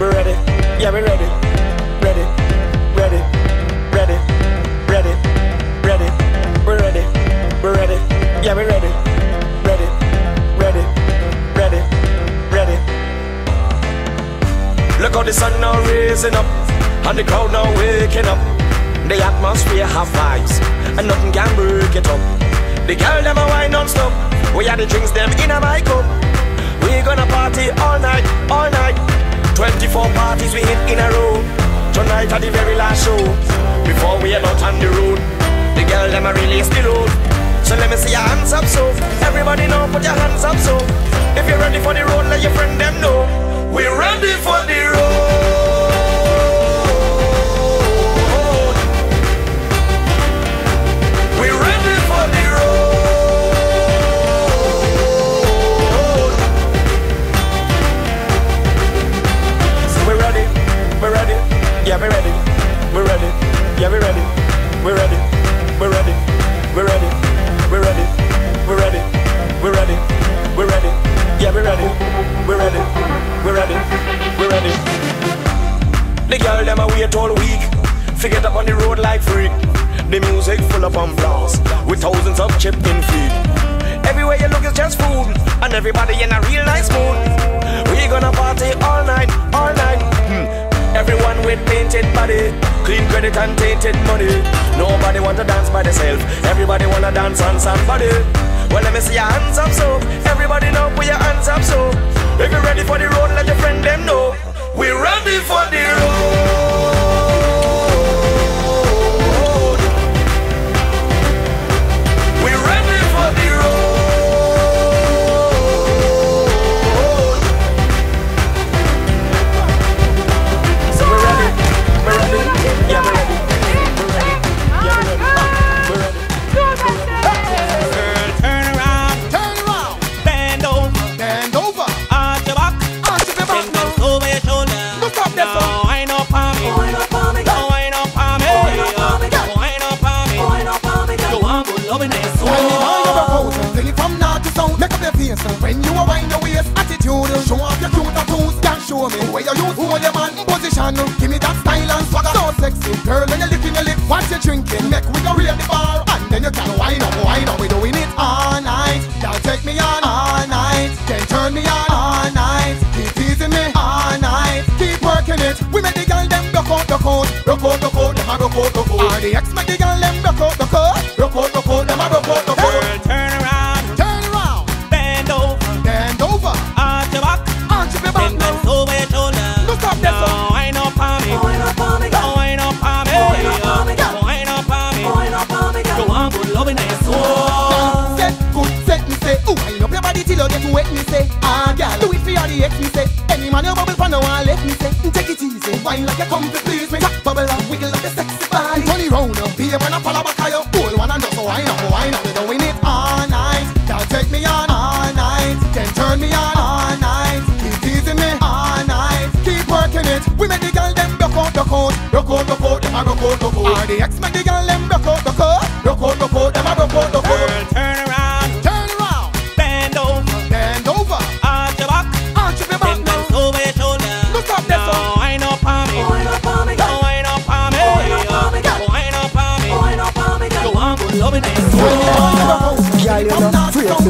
we ready. Yeah, we ready. Ready, ready, ready, ready, ready. We ready. We ready. Yeah, we ready. Ready, ready, ready, ready. Look how the sun now raising up, and the crowd now waking up. The atmosphere have vibes, and nothing can break it up. The girl them a wine non-stop. We had the drinks them in a my cup. We gonna party all night, all night. 24 parties we hit in a row. Tonight at the very last show. Before we head out on the road, the girl them a release the load. So let me see your hands up, so everybody know, put your hands up, so if you're ready for the road, let your friend them know. We're ready for the road. Yeah, we're ready. We're ready. We're ready. We're ready. We're ready. We're ready. We're ready. We're ready. Yeah, we're ready. We're ready. We're ready. We're ready. The girl them a wait all week. Figure up on the road like freak. The music full of on blast with thousands of chip in feet. Everywhere you look is just food and everybody in a real nice mood. We gonna party all night, all night. Everyone with painted body, clean credit and tainted money. Nobody want to dance by themselves. Everybody wanna dance on somebody. Well, let me see your hands up, so everybody know put your hands up, so if you're ready for the road, let your friend them know. We're ready for the road.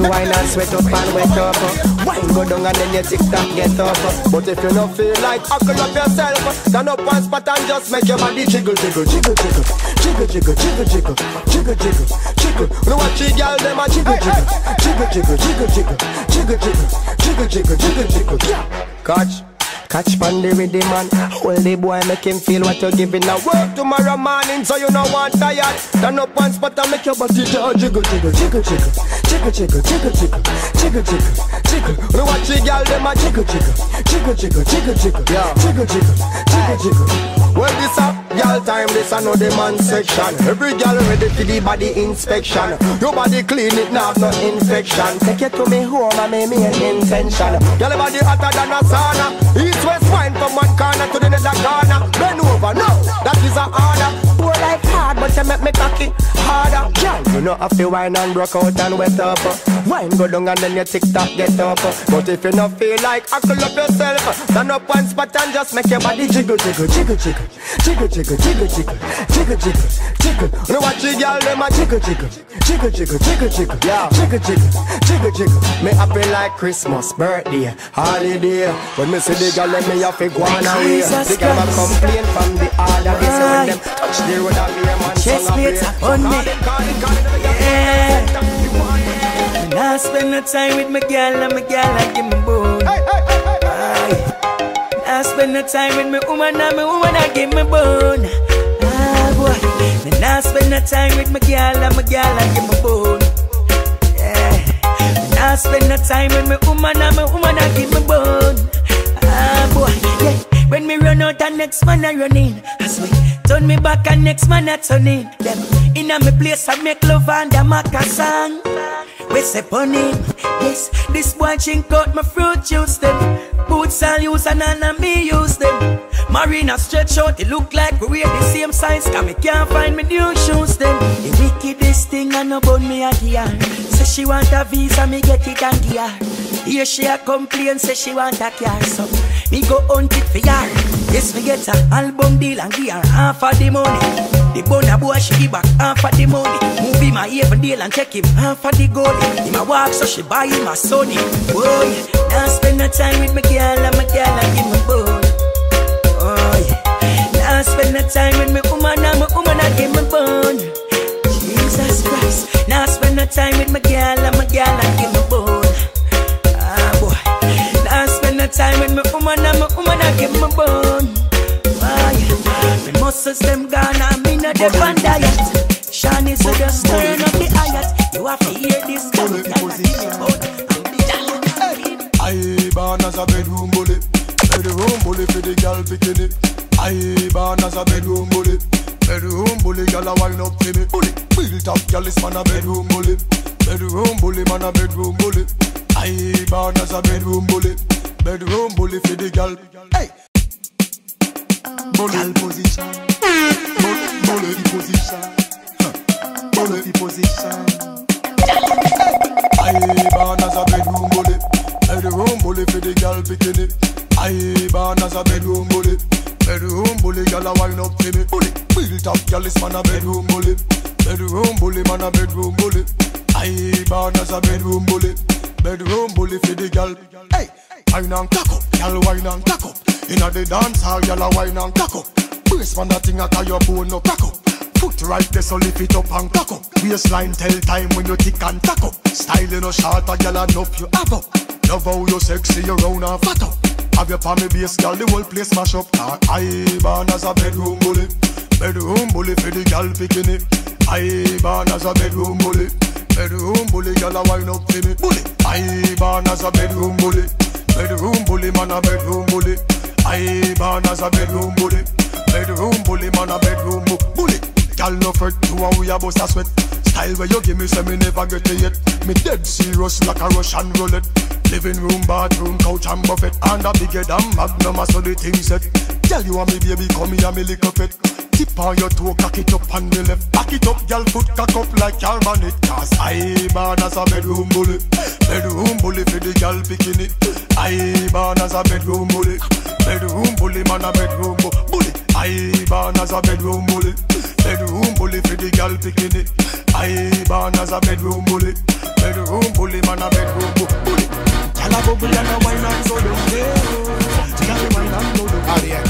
Free wine and sweat up and wet up. Wine go down and then your tick tock get up. But if you don't feel like huckle up yourself, stand up one spot and just make your body jiggle, jiggle, jiggle, jiggle, jiggle, jiggle, jiggle, jiggle, jiggle, jiggle, jiggle. You know what you girl them a jiggle, jiggle, jiggle, jiggle, jiggle, jiggle, jiggle, jiggle, jiggle, jiggle, jiggle, jiggle. Catch. Catch pan the rhythm man Hold the boy make him feel what you're giving Now work tomorrow morning so you know want tired Stand up one spot and make your body jiggle Jiggle, jiggle, jiggle, jiggle Jiggle, jiggle, jiggle, jiggle Jiggle, jiggle, jiggle You watch the girl them a jiggle, jiggle Jiggle, jiggle, jiggle, jiggle jiggle, jiggle, jiggle, jiggle Well this up, girl time this I know the man section. Every girl ready for the body inspection. Your body clean it now no infection. Take it to me home and make me an intention. Girl body hotter than a sauna. East west wine from one corner to the other corner. Bend over, no, that is a order. Pour like hard but you make me cocky harder. Girl, you know have to wine and broke out and wet up Wine go down and then your TikTok get up. But if you not feel like huckle up yourself, stand up one spot and just make your body jiggle, jiggle, jiggle, jiggle, jiggle, jiggle, jiggle, jiggle, jiggle, jiggle, jiggle. Know what you girl them a jiggle, jiggle, jiggle, jiggle, jiggle, jiggle, yeah, jiggle, jiggle, jiggle, jiggle. Me happy like Christmas, birthday, holiday. When me see the girl, let me have to go on away. The girl a complain from the other day, so when them touch the road, I hear man Chest a play. on me. Yeah. I spend no time with my girl and my girl I give me bone. Aye. I spend no time with my woman and my woman I give me bone. Ah boy. And I spend no time with my girl and my girl I give me bone. Yeah. And I spend no time with my woman and my woman I give me bone. Ah boy. Yeah. When me run out and next man I run in. I swear. Turn me back and next man I turn in. Them in a me place I make love and a make a song. We say on him. Yes, this boy chink out my fruit juice them. Boots all use and of me use them. Marina stretch out, it look like we wear the same size. Cause me can't find me new shoes them. The wickedest thing I know about me a gear. Say she want a visa, me get it and gear. Here she a complain, say she want a car. So me go hunt it for her. Yes, me get a album deal and give her half of the money. The bona boy she give back half of the money. Movie my even deal and check him half of the goal. Him a walk so she buy him a Sony. Oh, boy, now spend no time with my girl and my girl and give me bone. Oh yeah, now spend no time with my woman and my woman and give me bone. Jesus Christ, now spend no time with my girl and my girl and give me time with my woman and my woman and give me bone. Yeah, my muscles them gone and me no dey on diet. Shani so just turn up the highest. You have to hear this girl, Bullet girl, give. I born as a bedroom bully. Bedroom bully for the girl bikini. I born as a bedroom bully. Bedroom bully, girl a wine up for me. Bully, built up, girl is man a bedroom bully. Bedroom bully, man a bedroom bully. I born as a bedroom bully. Bedroom bully for the girl. Hey. Bully position. Bully, bully position. Bully position. I born as a bedroom bully. Bedroom bully for the girl bikini. I born as a bedroom bully. Bedroom bully, girl a wine up for me. Bully, built up, girl is man a bedroom bully. Bedroom bully, man a bedroom bully. I born as a bedroom bully. Bedroom bully for the girl. Wine and cock up, girl wine and cock up. Inna the dance hall, a wine and cock up. Brace man that thing a tie your bone no crack up. Foot right there, so lift it up and cock up. Waistline tell time when you tick and tack up. Style in a short, a gal enough you have up. Love how you sexy, you round and fat up. Have your palmy base, gal, the whole place mash up. Car I born as a bedroom bully. Bedroom bully for the gal bikini. I born as a bedroom bully. Bedroom bully, gal a wine up for me. Bully. I born as a bedroom bully. Bedroom bully, man a bedroom bully. I born as a bedroom bully. Bedroom bully, man a bedroom bu- bully. Gal no fret, you and we a bust a sweat. Style where you give me, say me never get it yet. Me dead serious like a Russian roulette. Living room, bathroom, couch and buffet. And a bigger than Magnum, saw the thing set. Tell you and me baby, come here, me up it. Tip on your toe, cock it up on the left. Back it up, girl, foot cock up like your bonnet. Cause I born as a bedroom bully. Bedroom bully for the girl bikini. I born as a bedroom bully. Bedroom bully, man a bedroom bu- bully. I born as a bedroom bully. Bedroom bully for the girl bikini. I born as a bedroom bully. Bedroom bully, man a bedroom bu- bully. Gyal a bubble and a wine and go down there. Gyal a wine and go down.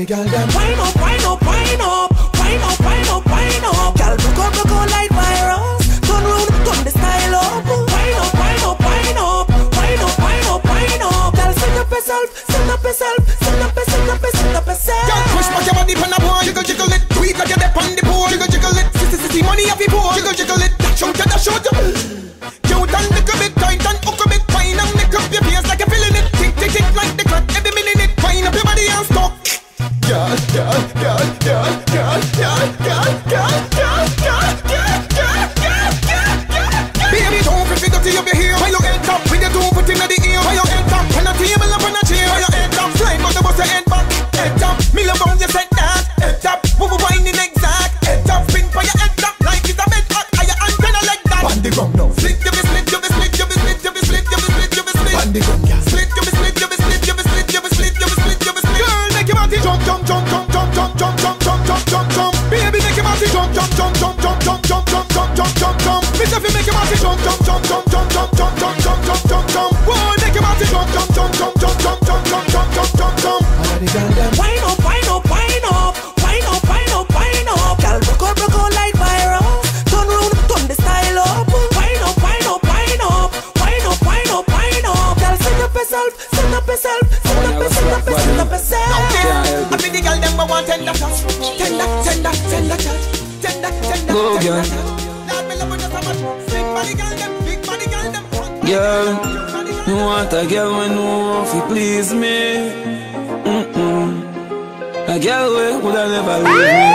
The girl them. Wine up, wine up, wine up, wine up, wine up, wine up. Girl, broke out, broke out like you a girl when know if you please me. Mm-mm. A girl way would I never leave me.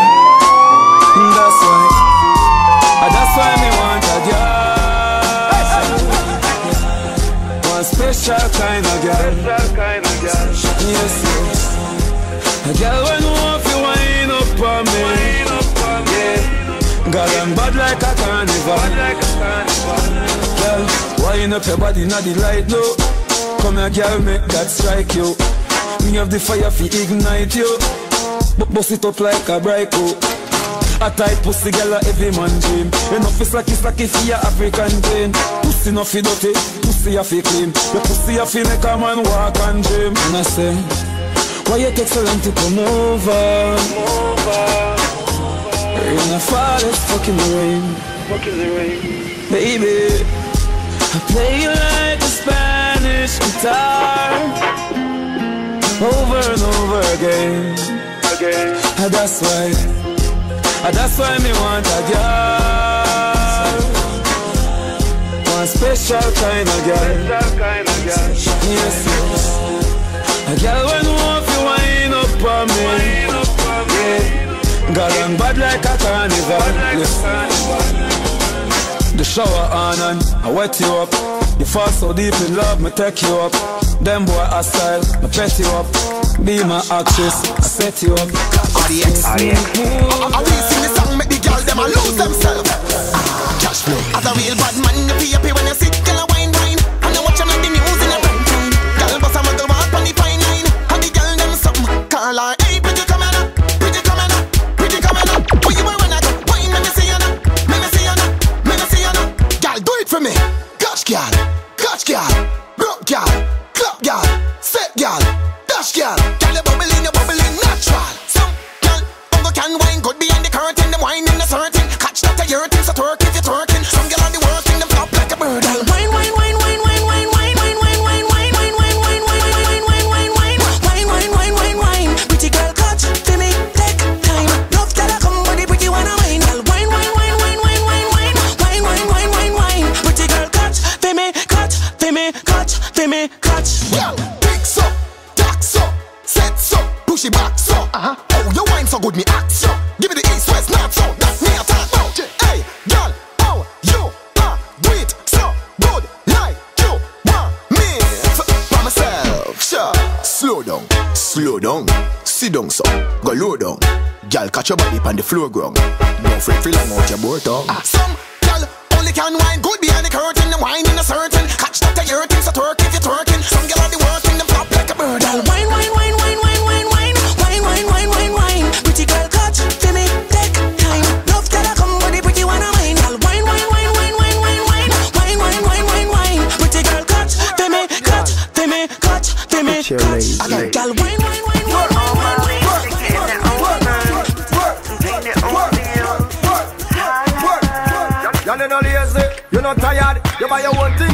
That's why, ah, that's why me want a girl. One special kind of girl. Yes, yes. A girl when know if you wind up on me. Yeah. Girl, I'm bad like a carnival. Girl, wind up your body, not the light low. Come here, girl, make that strike you. Me have the fire fi ignite you. But bust it up like a brico. Oh. A tight pussy, girl, a every man dream. Enough is like it's like if you African queen. Pussy no fi dirty, pussy a fi clean. Your pussy a fi make a man walk and dream. And I say, why you take so long to come over? Rain a fall, it's fucking the rain. Baby, I play you like Spanish guitar Over and over again. And that's why and That's why me want a girl. One special kind of girl. Yes, A girl when want you wind up on me. Yeah. Girl, I'm bad like a carnival. Yes. The shower on and I wet you up. You fall so deep in love, me take you up. Them boy a style, me pet you up. Be my actress, I set you up. RDX mm-hmm. I will sing the song make the girl them a lose themselves Cash flow As a real bad man you be happy when you sit catch your body on the floor ground Don't fret feel long out your boat tongue Some girl only can wine. Good behind the curtain Them wine in a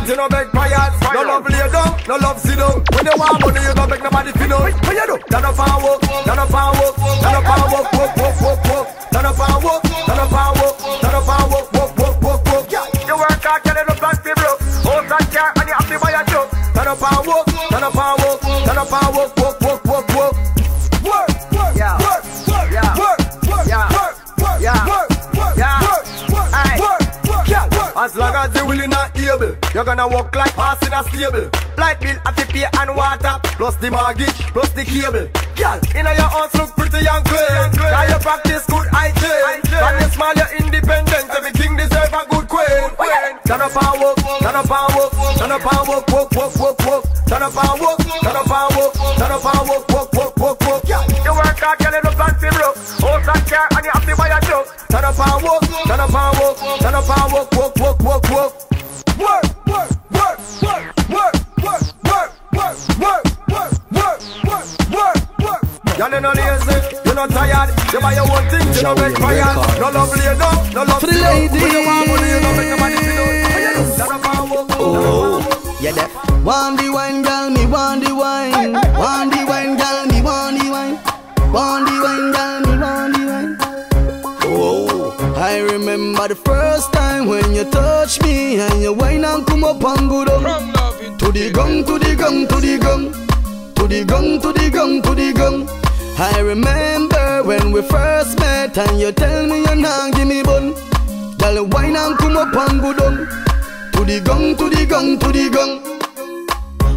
your you no beg prayers. No love lay down, no love sit down. When you want money, you don't beg nobody fi know. What you do? Turn up and walk, turn up and walk, turn up and walk, walk, walk, walk, walk. Turn up and walk, turn up and walk, turn up and walk, walk, walk, walk, walk. Yeah, you work hard, get and be broke. House and car, and you have to buy a truck. Turn up and walk, turn up and walk, turn up and walk, stable. Light bill, have to pay and water, plus the mortgage, plus the cable. Girl, in your house look pretty and clean. Now you practice good hygiene. From you small, you're independent. Everything deserve a good queen. Turn up and walk, turn up and walk, turn up and walk, walk, walk, walk, walk. Turn up and walk, turn up and walk, turn up and walk, walk, walk, walk, walk. You work hard, girl, you look fancy broke. House and car, and you have to buy a truck. Turn up and walk, turn up and walk, turn up and walk, walk, walk, walk, walk. Work, Y'all no lazy, you not tired. You buy your own things, you no get fired. No love lady, no love For the ladies. When you want money, you no make nobody feel it. That a power. Oh, yeah, that. Want the wine, girl, me want the wine. Want the wine, girl, me want the wine. Want the wine, girl, me want the wine. Oh, I remember the first time when you touched me and your wine and come up and go down. To the gong, to the gong, to the gong. To the gong, to the gong, to the gong. I remember when we first met and you tell me you're not give me bun. Girl, wine and come up and go down. To the gong, to the gong, to the gong.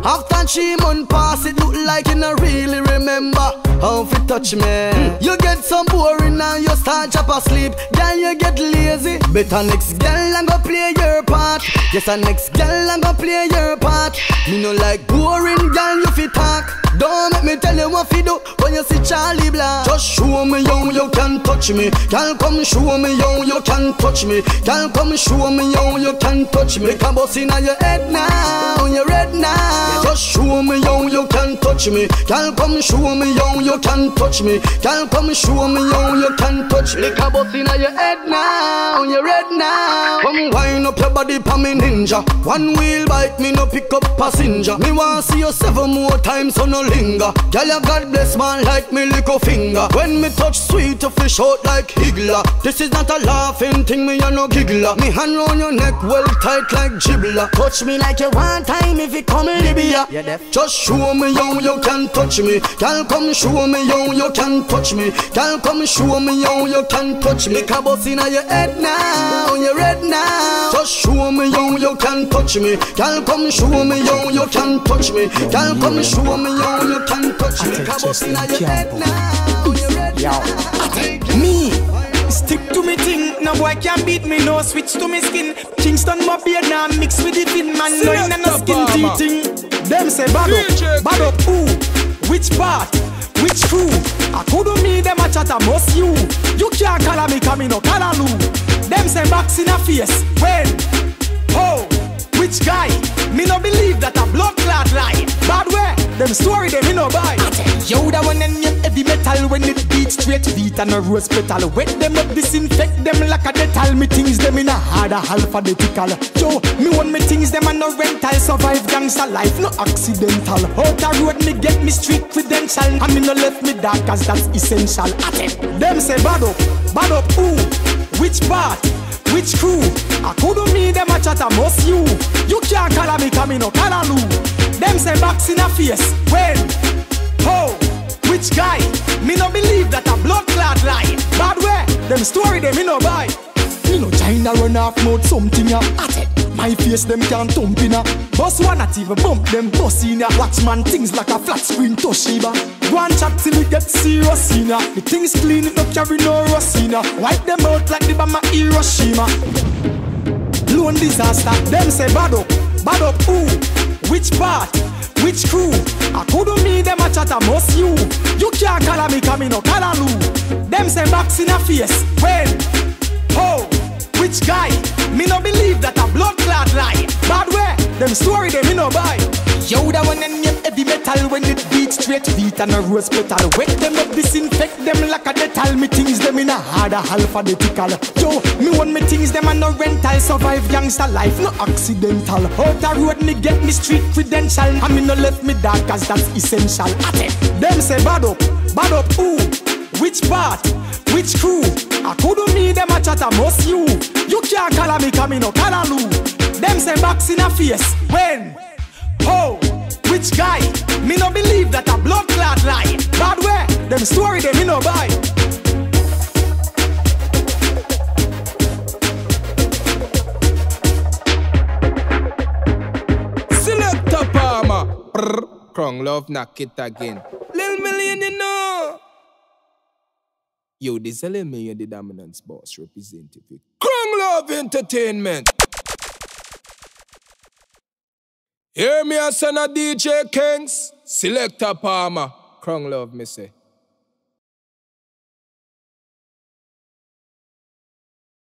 After three months pass, it look like you not really remember how to touch me. Hmm. You get some boring and you start chop asleep. Girl, you get lazy. Better next girl and go play your part. Yes, a next girl and go play your part. Me no like boring girl, you fi talk. Don't make me tell you what fi do when you see Charlie Black. Just show me how you can touch me. Girl, come show me how you can touch me. Girl, come show me how you can touch me. Come bust inna your head now, you red now. Just show me how you can touch me. Girl, come show me how you can touch me. Girl, come show me how you can touch me. Come bust inna your head now, you red now. Come wind up your body pa me ninja. One wheel bike me no pick up passenger. Me want see you seven more times so no linger. Girl, you God bless man like me little finger. When me touch sweet, you fish out like higgler. This is not a laughing thing, me a no giggler. Me hand round your neck well tight like gibbler. Touch me like you want time if it come Libya. Just show me how you can touch me. Girl, come show me how you can touch me. Girl, come show me how you can touch me. Cabos inna your head now, you red now. Just show me how you can touch me. Girl, come show me how you can touch me. Girl, come show me how you can touch me. Cabos inna your head now, you red now. Me, stick to me thing. No boy can beat me, no switch to me skin. Kingston my beard now mix with the thin man. No in no skin teething. Them say bad up, bad up who? Which part? Which crew? I couldn't me them a chat a must you. You can't call me come in no callaloo. Them say box in a face. When? Oh, which guy? Me no believe that a blood clot lie. Bad way, them story them me no buy. Yo, that one and yet heavy metal when it beat straight beat and a rose petal. Wet them up, disinfect them like a Dettol. Me things them in a harder alphabetical. Yo, me want me things them and no rental. Survive gangster life, no accidental. Out the road me get me street credential. I me no left me dark cause that's essential. At it. Them say bad up, bad up who? Which part? Which crew? I couldn't me them a chat a must you. You can't call me come no callaloo. Them say box in a face. When? Oh, which guy? Me no believe that a blood clot lie. Bad way, them story them me no buy. Me no China run off mouth something ya. At it. My face them can't thump in a Boss one not even bump them boss in a Watchman things like a flat screen Toshiba and chat till it get serious in a The things clean it no carry no rust in a Wipe them out like the Bama Hiroshima Lone disaster Them say bad up, bad up who? Which part? Which crew? I couldn't me them a must you You can't call me come no callaloo Them say box in a face When? Oh, which guy? Me no believe that a blood clot lie. Bad way, them story them me no buy. Yo, that one and yet heavy metal when it beat straight beat and a rose petal. Wet them up, disinfect them like a Dettol. Me things them in a harder alphabetical. Yo, me want me things them and no rental. Survive gangster life, no accidental. Out the road me get me street credential. I me no left me dark cause that's essential. At it. Them say bad up, bad up who? Which part? Which crew? I couldn't me them a chat a must you. You can't call me come in no callaloo. Them say box in a face. When? Oh, which guy? Me no believe that a blood clot lie. Bad way, them story them me no buy. Selecta Palmer. Brr. Krong love knock it again. Lil Million, you know. Yo, this is Lil Million, the dominance boss representative. Krong love entertainment. Hear me a son of DJ Kings. Selecta Palmer. Krong love me say.